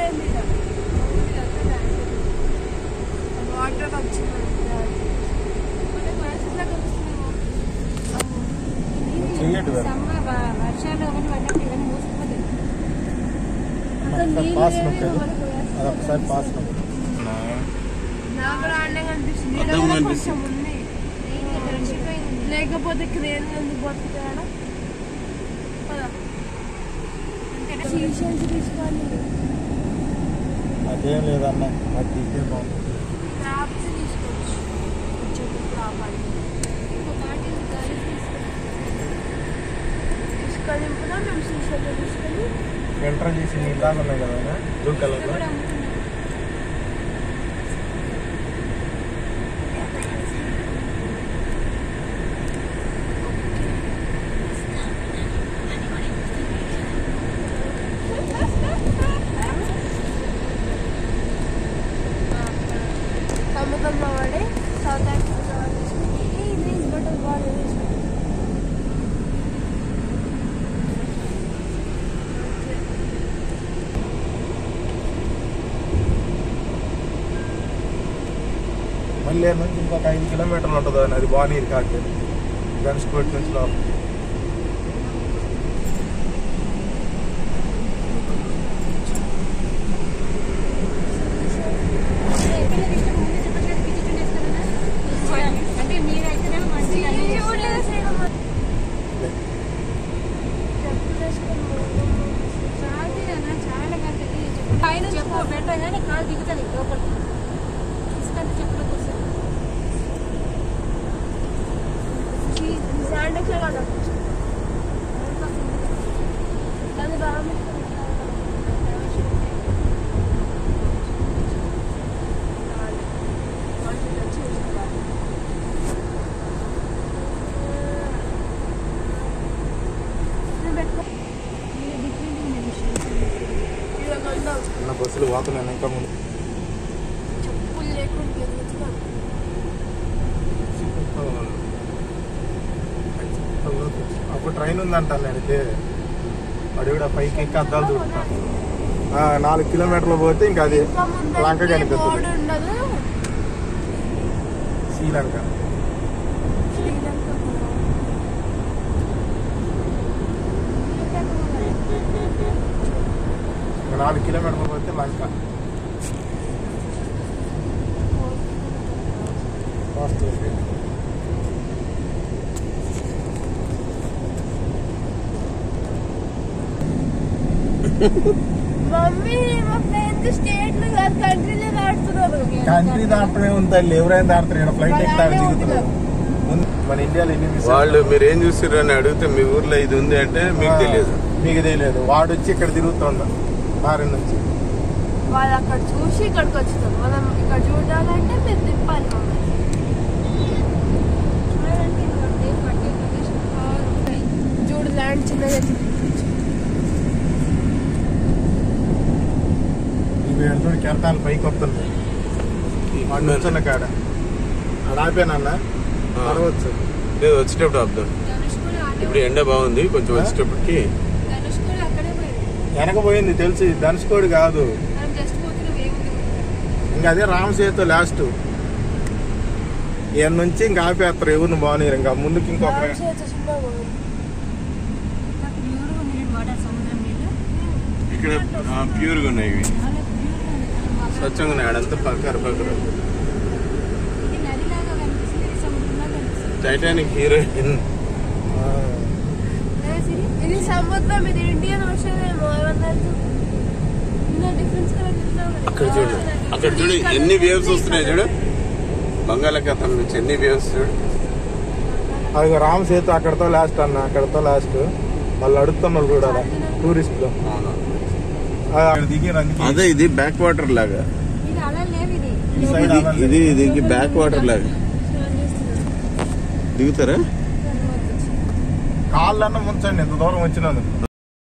ఉండేది వాటర్ వచ్చింది వర్షాలు అవన్నీ పడ్డప్పుడు ఇవన్నీ మూసుకుపోతాయి అసలు పాస్ నాకు కూడా అండంగా అనిపిస్తుంది కొంచెం ఉంది లేకపోతే క్రేన్ ఎందుకు బతుకుతాడా తీసుకోవాలి అదేం లేదన్న అది తీసే బాగుంది. ఫిల్టర్ చేసి నీళ్ళగా ఉన్నాయి కదా బ్లూ మళ్ళీ నుంచి ఇంకొక ఐదు కిలోమీటర్లు ఉంటుంది అని అది బానీరు కాకి గన్స్కోట్ నుంచి లోపల. అంటే చాలా చాలా పైన చెప్పు పెట్టగానే కాలు దిగుతుంది లోపలికి. బస్సులు పోతున్నాయి ఇంకా ముందు అప్పుడు ట్రైన్ ఉందంటాను నేను అయితే. వాడు కూడా పైకి ఎక్కి అద్దాలు చూపుతాను నాలుగు కిలోమీటర్లు పోతే ఇంకా అది లంక కనిపిస్తుంది. శ్రీలంక. నాలుగు కిలోమీటర్లు పోతే లంక. ఫాస్ట్ మమ్మీ మా ఫ్రెండ్స్ స్టేట్లు కాదు కంట్రీలో దాటుతున్నారు. కంట్రీ దాటమే ఉంది తల్లి ఎవరైనా దాడతారు ఇక్కడ ఫ్లైట్ ఎక్కుతారు మన ఇండియాలో ఎన్ని వాళ్ళు మీరు ఏం చూసారు అని అడిగితే మీ ఊర్లో ఇది ఉంది అంటే మీకు తెలియదు. మీకు తెలియదు. వాడు వచ్చి ఇక్కడ తిరుగుతుండ ఫారెన్ నుంచి. వాళ్ళు అక్కడ చూసి ఇక్కడికి వచ్చుతారు. మనం ఇక్కడ చూడాలంటే మీరు తిప్పాలి మమ్మల్ని. చూడు కెరటాలు పైకి వస్తుంది వాడు నుంచున్న కాడ. ఆడ ఆపానన్న. పడవచ్చు లేదు వచ్చేటప్పుడు ఆపుదాం. ఇప్పుడు ఎండ బాగుంది కొంచెం వచ్చేటప్పటికి. ధనుష్ కూడా అక్కడే పోయింది వెనక పోయింది తెలిసి ధనుష్కోడి కాదు. ఇంకా అదే రామసేతు లాస్ట్ ఈయన నుంచి ఇంకా ఆపేస్తారు ఎవరిని బాగున్నారు ఇంకా. ముందుకి ఇంకొక ఇక్కడ ప్యూర్గా ఉన్నాయి ఇవి చాలా ప్యూర్ ఉంది అసలు మాకు స్వచ్ఛంగా ఉన్నాయి ఆడంతా పక్కర టైటానిక్ హీరోయిన్ లేదా సిరి ఇది సముద్రం ఇది ఇండియన్ ఓషన్ ఏమో ఏమన్నా ఇందులో డిఫరెన్స్ అక్కడ చూడు అక్కడ చూడు ఎన్ని వేవ్స్ వస్తున్నాయి చూడు. బంగాళాఖాతం నుంచి ఎన్ని వేవ్స్ చూడు. అది రామసేతు అక్కడతో లాస్ట్ అన్న అక్కడతో లాస్ట్ వాళ్ళు అడుగుతున్నారు కూడా టూరిస్టులు అవును? అదే ఇది బ్యాక్ వాటర్ లాగా. ఇది ఇది బ్యాక్ వాటర్ లాగా. దిగుతారా? కాళ్ళన్న ముంచండి ఎంత దూరం వచ్చినందుకు.